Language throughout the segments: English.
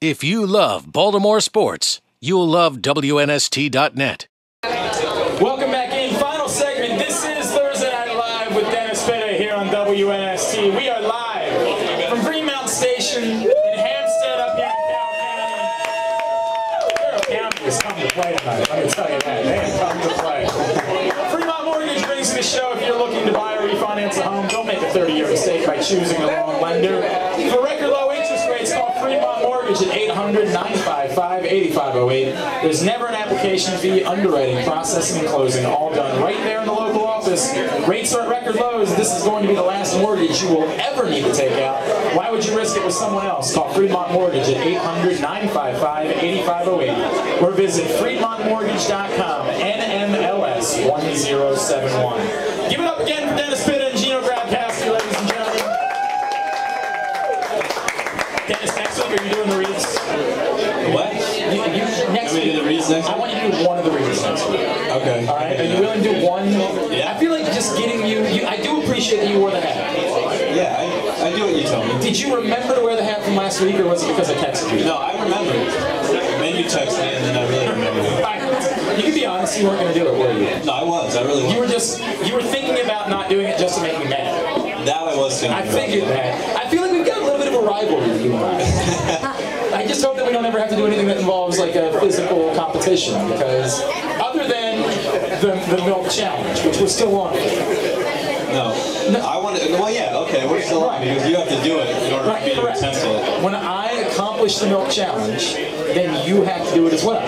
If you love Baltimore sports, you'll love WNST.net. Welcome back in. Final segment. This is Thursday Night Live with Dennis Pitta here on WNST. We are live from Greenmount Station in Hampstead up here in Carroll County. Carroll has come to play tonight. Let me tell you that. They have come to play. Fremont Mortgage brings the show if you're looking to buy or refinance a home. Don't make a 30-year mistake by choosing the wrong lender. 800-955-8508. There's never an application fee, underwriting, processing, and closing, all done right there in the local office. Rates are at record lows. This is going to be the last mortgage you will ever need to take out. Why would you risk it with someone else? Call Fremont Mortgage at 800-955-8508 or visit fremontmortgage.com, NMLS 1071. Give it up again for Dennis Pitta and Gino Gradkowski, ladies and gentlemen. Dennis, next week, are you doing the reads? What? You, you, next Want me to week, do the reads next I want you to do one of the reads next week. Okay. All right, are you willing to do one? Yeah. I feel like just getting you, you. I do appreciate that you wore the hat. Yeah, I, I do what you tell me. Did you remember to wear the hat from last week, or was it because I texted you? No, I remember. Then you text me, and then I really remember. I, you can be honest. You weren't going to do it, were you? No, I was. I really was. You were just. You were thinking about not doing it just to make me mad. that I was thinking. I figured that. I feel like we've got a little bit of a rivalry, you and I. I just hope that we don't ever have to do anything that involves like a physical competition, because other than the, the milk challenge, which we're still on. No. no. I want to. Well, yeah. Okay, we're still on because you have to do it in order Right, to correct. attempt it. When I accomplish the milk challenge, then you have to do it as well.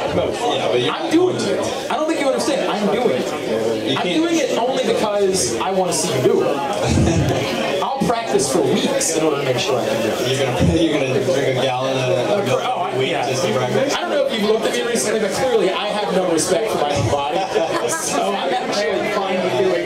Yeah, I'm doing it. I don't think you understand. I'm doing it. I'm doing it only because I want to see you do it. I'll practice for weeks in order to make sure I can do it. You're gonna you're gonna drink a gallon of milk Oh, I, yeah. just to practice. I don't know if you've looked at me recently, but clearly I have no respect for my own body. So I'm actually fine with doing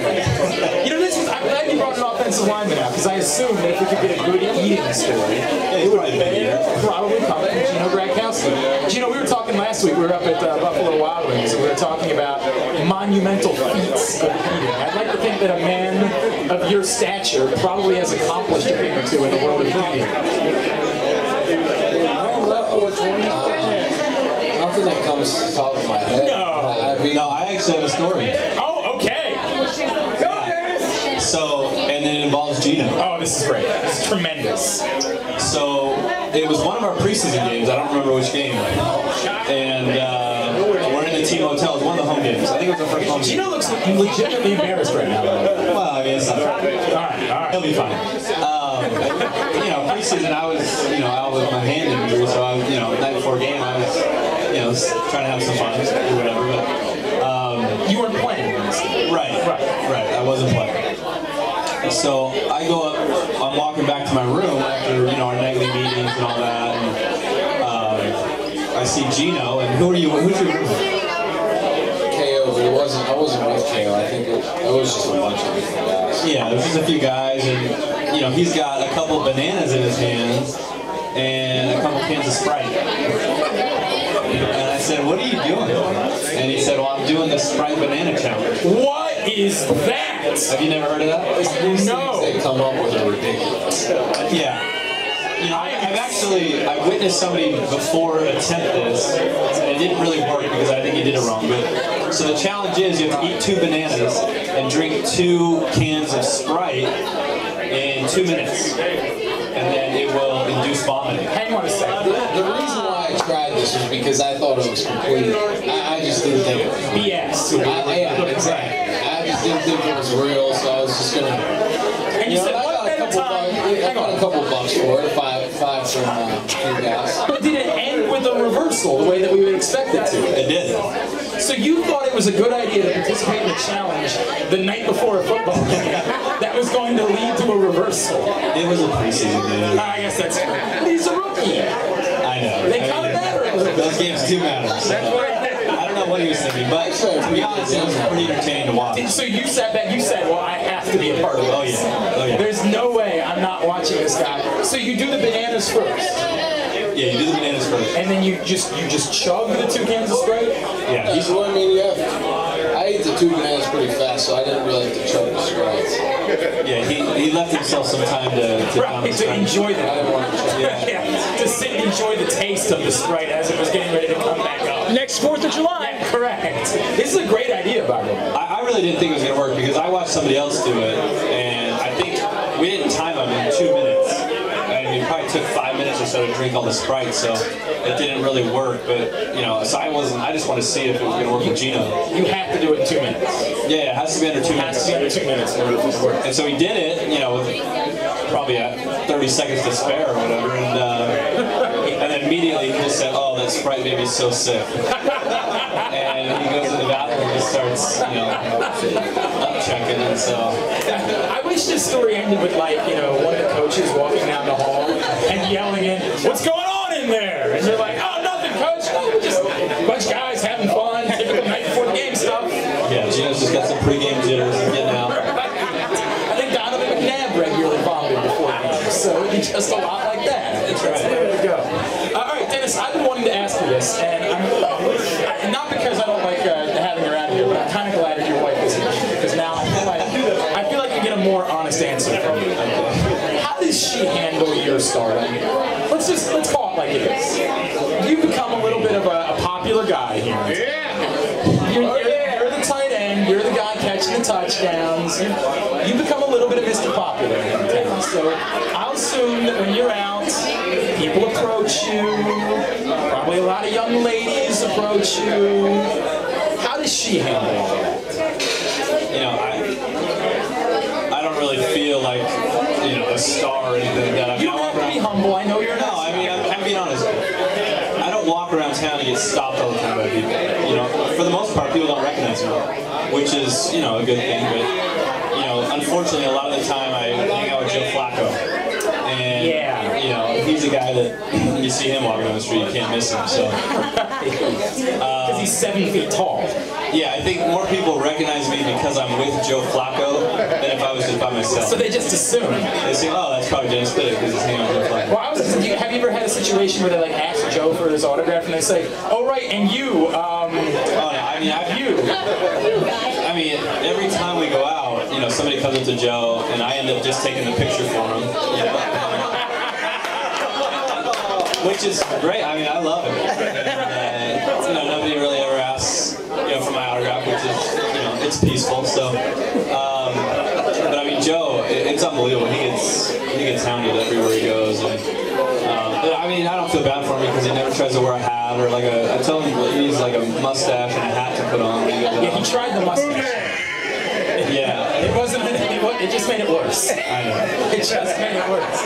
offensive lineman out, because I assumed that if we could get a good eating story, he's probably a big eater. probably come from Gino Gradkowski. Gino, we were talking last week, we were up at uh, Buffalo Wild Wings, and we were talking about monumental feats of eating. I'd like to think that a man of your stature probably has accomplished a thing or two in the world of eating. Nothing that comes to the top of my head. No. I mean, No, I actually have a story. Oh, okay. So, and it involves Gino. Oh, this is great. This is tremendous. So it was one of our preseason games. I don't remember which game. And uh, we're in the team hotel. It was one of the home games. I think it was our first home game. Gino looks legitimately embarrassed right now. Well, I mean, it's not. All right, all He'll be fine. Um, you know, preseason, I was, you know, out with my hand injury, so I was, you know, night before game, I was, you know, trying to have some fun, do whatever. But um, You weren't playing game. right, Right. right. I wasn't playing. So I go up. I'm walking back to my room after you know our nightly meetings and all that, and um, I see Gino. And who are you? Who's your roommate? KO, but it wasn't. I wasn't with KO. I think it, it was just a bunch of different guys. Yeah, there's just a few guys, and you know he's got a couple bananas in his hands and a couple cans of Sprite. And I said, "What are you doing?" And he said, "Well, I'm doing the Sprite banana challenge." What is that? Have you never heard of that? These No. things they come up with are ridiculous. Yeah. You know, I, I've actually I witnessed somebody before attempt this, and it didn't really work because I think he did it wrong. But so the challenge is you have to eat two bananas and drink two cans of Sprite in two minutes, and then it will induce vomiting. Hang on a second. the reason why I tried this was because I thought it was complete. I, I just didn't think it was. BS. I, yeah, exactly. I didn't think it was real, so I was just gonna. And you You know, said I got a couple time. bucks. I Hang got a couple bucks for it. Five, five from uh, two guys. But did it end with a reversal the way that we would expect it to? It did. So you thought it was a good idea to participate in a challenge the night before a football game that was going to lead to a reversal? It was a preseason game. I guess that's but he's a rookie. I know. They I kinda matter a little bit. Those games do matter. So. That's what I think. I don't know what he was thinking, but to be honest, it was pretty entertaining to watch. So you sat back, you said, well, I have to be a part of this. Oh, yeah. Oh, yeah. There's no way I'm not watching this guy. So you do the bananas first, Yeah, you do the bananas first. and then you just you just chug the two cans of Sprite? Yeah, he's He's what I mean. I ate the two bananas pretty fast, so I didn't really have to chug the sprites. yeah he, he left himself some time to, to Right, to his strength. enjoy I that. didn't want to. Yeah. Yeah, to to sit and enjoy the taste of the Sprite as it was getting ready to come back up. Next 4th of July. Correct. This is a great idea, by the way. I, I really didn't think it was going to work because I watched somebody else do it, and I think we didn't time them in two minutes. And it probably took five minutes or so to drink all the Sprite, so it didn't really work. But, you know, so I wasn't, I just want to see if it was going to work with Gino. You have to do it in two minutes. Yeah, it has to be under two It has minutes. to be under two minutes in order for it to work. And so he did it, you know, with probably at 30 seconds to spare or whatever, and uh, and then immediately he just said, "Oh, that Sprite baby is so sick." and he goes to the bathroom and just starts, you know, up checking, and so I wish this story ended with like, you know, one of the coaches walking down the hall and yelling in, "What's going on in there?" And you're like, "Oh, nothing, coach. Oh, just a bunch of guys having fun, typical night before the game stuff." yeah, Gino's just got some pregame jitters and getting out. I think Donovan McNabb regularly vomited before games, so it'd be just a lot like that. That's right. There we go. I've been wanting to ask you this, and I'm not because I don't like uh, having her out here, but I'm kind of glad that your wife is here because now I feel like I feel like I get a more honest answer from you. How does she handle your stardom? Let's just let's call it like it is. You've become a little bit of a, a popular guy here. Yeah. You're, you're, you're the tight end. You're the guy catching the touchdowns. You become a little bit of Mr. Popular in town. So approach you. Probably a lot of young ladies approach you. How does she handle all that? You know, I I don't really feel like you know a star or anything like that. I mean, You don't have to be humble. I know you're No, not. I mean, I'm, I'm being honest. I don't walk around town and get stopped all the time by people. You know, for the most part, people don't recognize me, which is, you know, a good thing. But, you know, unfortunately, a lot of the time I hang out with Joe Flacco. And, Yeah. you know, he's a guy that when you see him walking down the street, you can't miss him. So, Because he's seven feet tall. yeah, I think more people recognize me because I'm with Joe Flacco than if I was just by myself. So they just assume. They say, oh, that's probably Dennis Pitta because he's hanging out with Joe Flacco. Well, I was. You, have you ever had a situation where they like ask Joe for his autograph and they say, "Oh right, and you, um, Oh, no, I mean, I've, you." I mean, every time we go out, you know, somebody comes up to Joe, and I end up just taking the picture for him. You know? Which is great. I mean, I love it. And, uh, you know, nobody really ever asks, you know, for my autograph, which is, you know, it's peaceful. So, um, but I mean, Joe, it, it's unbelievable. He gets he gets hounded everywhere he goes, and um, but I mean, I don't feel bad for him because he never tries to wear a hat or like a. I tell him he needs like a mustache and a hat to put on. when he goes Yeah, he tried the mustache. It wasn't. It, wa- it just made it worse. I know. It just made it worse.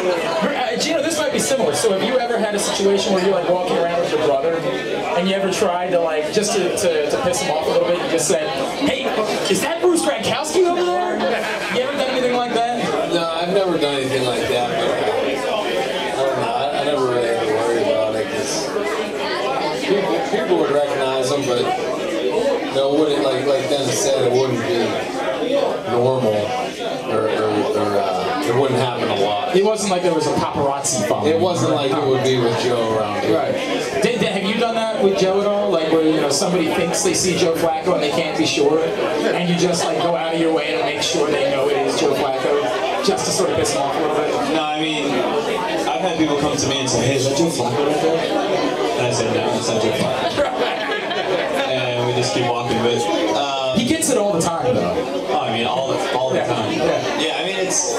Uh, Gino, this might be similar. So, have you ever had a situation where you're like walking around with your brother, and you ever tried to like just to, to, to piss him off a little bit? You just said, "Hey, is that Bruce Gradkowski over there?" You ever done anything like that? No, I've never done anything like that. But I don't know. I, I never really had to worry about it because people, people would recognize him, but no, wouldn't like like Dennis said, it wouldn't be normal or, or, or uh, it wouldn't happen a lot. It wasn't like there was a paparazzi following. It wasn't like it would be with Joe around here. Right. Did, did- have you done that with Joe at all? Like where you know somebody thinks they see Joe Flacco and they can't be sure, and you just like go out of your way to make sure they know it is Joe Flacco, just to sort of piss them off a little bit. No, I mean, I've had people come to me and say, "Hey, is that Joe Flacco right there?" And I said, "No, it's not Joe Flacco." And we just keep walking. But He gets it all the time though. oh, I mean, all the all the Yeah, time. yeah. Yeah, I mean, it's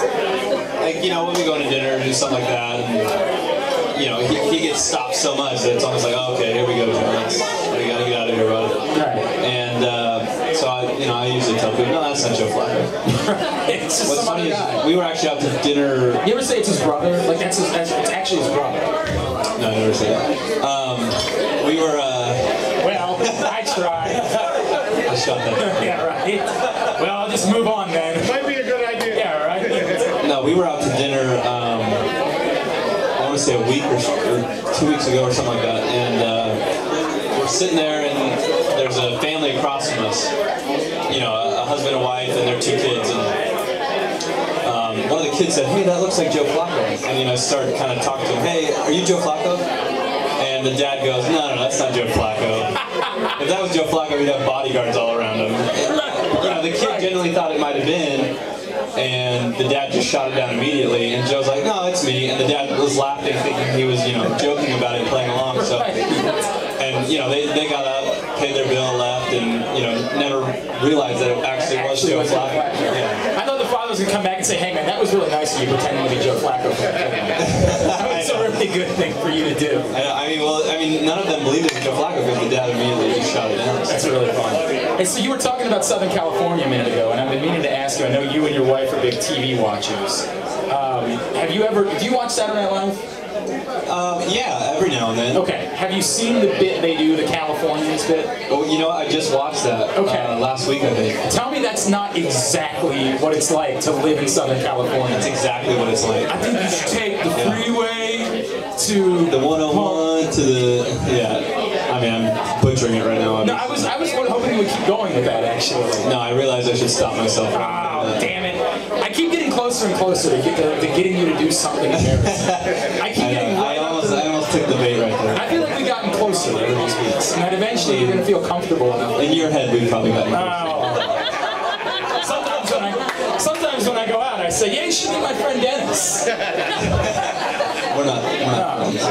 like you know when we go to dinner or do something like that, and you know he, he gets stopped so much that it's almost like, oh, okay, here we go. Let's, we gotta get out of here, bud. Right. And uh, so I, you know, I usually tell people, no, that's not Joe Flacco. It's just What's funny is we were actually out to dinner You ever say it's his brother? Like that's his. That's, it's actually his brother. No, I never said that. Um, we were, uh, I shot that. Yeah, right. Well, I'll just move on then. Might be a good idea. Yeah, right. No, we were out to dinner, um, I want to say a week or, or two weeks ago or something like that. And uh, we're sitting there and there's a family across from us. You know, a, a husband and wife and their two kids. And um, one of the kids said, hey, that looks like Joe Flacco. And, you know, I started kind of talking to him, hey, are you Joe Flacco? And the dad goes, no, no, that's not Joe Flacco. if that was Joe Flacco, we'd have bodyguards all around him. You know, the kid genuinely thought it might have been. and the dad just shot it down immediately. And Joe's like, "No, it's me." And the dad was laughing, thinking he was, you know, joking about it, playing along. So, and you know, they, they got up, paid their bill, left, and you know, never realized that it actually was Joe Flacco. Flacco. Yeah. I thought the father was gonna come back and say, "Hey man, that was really nice of you pretending to be Joe Flacco." that was a really good thing for you to do. I, I mean, well, I mean, none of them believed it was Joe Flacco because the dad immediately just shot it down. That's really fun. Hey, so you were talking about Southern California a minute ago, and I've been meaning to ask you. I know you and your wife are big TV watchers. Um, have you ever? Do you watch Saturday Night Live? Um, yeah, every now and then. Okay. Have you seen the bit they do, the Californians bit? Oh, you know, I just watched that Okay. uh, last week, I think. Tell me that's not exactly what it's like to live in Southern California. That's exactly what it's like. I think you should take the freeway to The 101 to the yeah. I mean, I'm butchering it right now. No, I was I was hoping we would keep going with that actually. No, I realized I should stop myself. Oh, damn it. I closer and closer to, get to, to getting you to do something embarrassing. I keep I, getting right I almost, the- I almost took the bait right there. I feel like we've gotten closer over these weeks. And that eventually you're going to feel comfortable enough. In your head, we've probably gotten. Oh. Sometimes when I sometimes when I go out, I say, "Yeah, you should meet my friend Dennis." We're not. We're not. I'm just.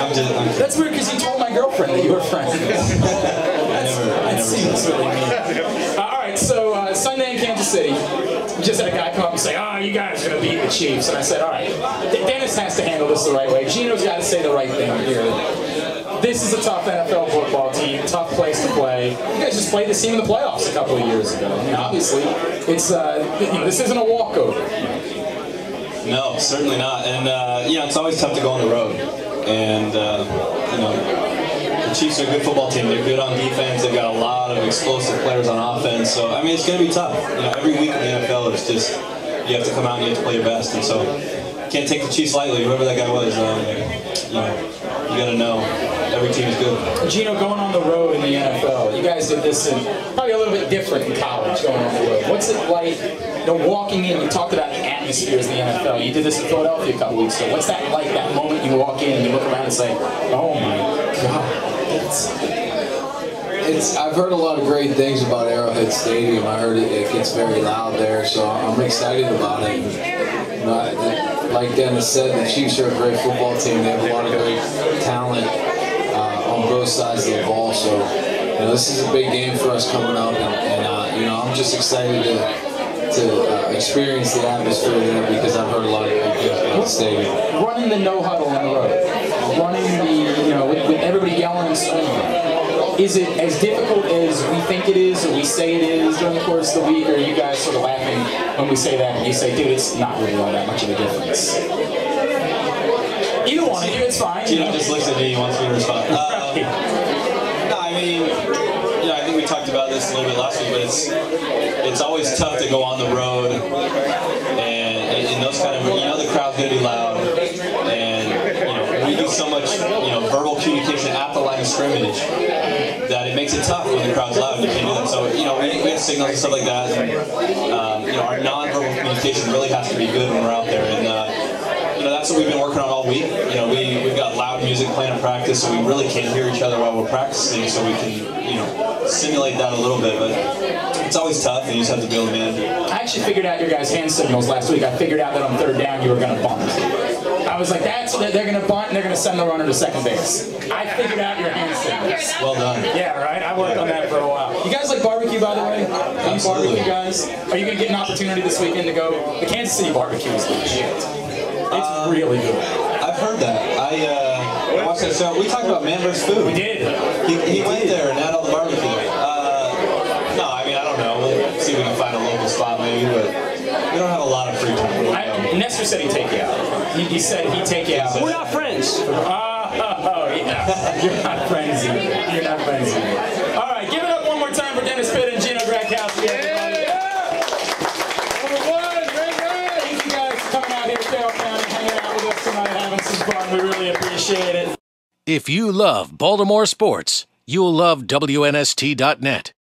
I'm just That's weird because you told my girlfriend that you were friends. I never. I That seems really mean. Uh, all right, so uh, Sunday City, just had a guy come up and say, "Oh, you guys are gonna beat the Chiefs," and I said, "All right, Dennis has to handle this the right way. Gino's got to say the right thing here. This is a tough NFL football team, tough place to play. You guys just played this team in the playoffs a couple of years ago. I mean, obviously, it's uh, you know, this isn't a walkover. No, certainly not. And uh, you know, it's always tough to go on the road. And uh, you know, the Chiefs are a good football team. They're good on defense. They've got a lot of explosive players on offense. So I mean, it's going to be tough. You know, every week in the NFL, it's just you have to come out and you have to play your best. And so, can't take the Chiefs lightly. Whoever that guy was, um, you know, you got to know every team is good. Gino, going on the road in the NFL, you guys did this in probably a little bit different in college going on the road. What's it like, you know, walking in, you talked about the atmospheres in the NFL. You did this in Philadelphia a couple weeks ago. What's that like, that moment you walk in and you look around and say, oh my God, it's, It's, I've heard a lot of great things about Arrowhead Stadium. I heard it, it gets very loud there, so I'm excited about it. Know, like Dennis said, the Chiefs are a great football team. They have a lot of great talent uh, on both sides of the ball. So, you know, this is a big game for us coming up, and, and uh, you know, I'm just excited to to uh, experience the atmosphere there because I've heard a lot of great things about the stadium. running the no huddle on the road, running the, you know, with, with everybody yelling and screaming. Is it as difficult as we think it is, or we say it is during the course of the week, or are you guys sort of laughing when we say that and you say, dude, it's not really all that much of a difference? Either one of you, it's fine. Gino just looks at me and wants me to respond. Um, no, I mean, you know, I think we talked about this a little bit last week, but it's it's always tough to go on the road and in those kind of, you know, the crowd's gonna be loud, and you know, we do so much, you know, verbal communication at the scrimmage that it makes it tough when the crowd's loud. and You can't. So, you know, we, we have signals and stuff like that. And, um, you know, our non-verbal communication really has to be good when we're out there, and. Uh, you know, that's what we've been working on all week. You know, we, we've got loud music playing in practice, so we really can't hear each other while we're practicing, so we can, you know, simulate that a little bit. But it's always tough, and you just have to be able to manage it. I actually figured out your guys' hand signals last week. I figured out that on third down you were going to bunt. I was like, that's they're going to bunt and they're going to send the runner to second base. I figured out your hand signals. Well done. Yeah, right. I worked on that for a while. You guys like barbecue, by the way? Are you Absolutely. barbecue guys? Are you gonna get an opportunity this weekend to go? The Kansas City barbecue is legit. It's really good. I've heard that. I uh, watched that show. We talked about Man vs. Food. We did. He, he went there and had all the barbecue. Uh, no, I mean, I don't know. We'll see if we can find a local spot maybe, but we don't have a lot of free time. I, Nestor said he'd take you out. He, he said he'd take you out. We're not friends. Oh, yeah. You're not friends either. You're not friends either. All right, give it up one more time for Dennis Pitta and Gino Gradkowski. everybody. Thank you guys for coming out here to Carroll County, hanging out with us tonight, having some fun. We really appreciate it. If you love Baltimore sports, you'll love WNST.net.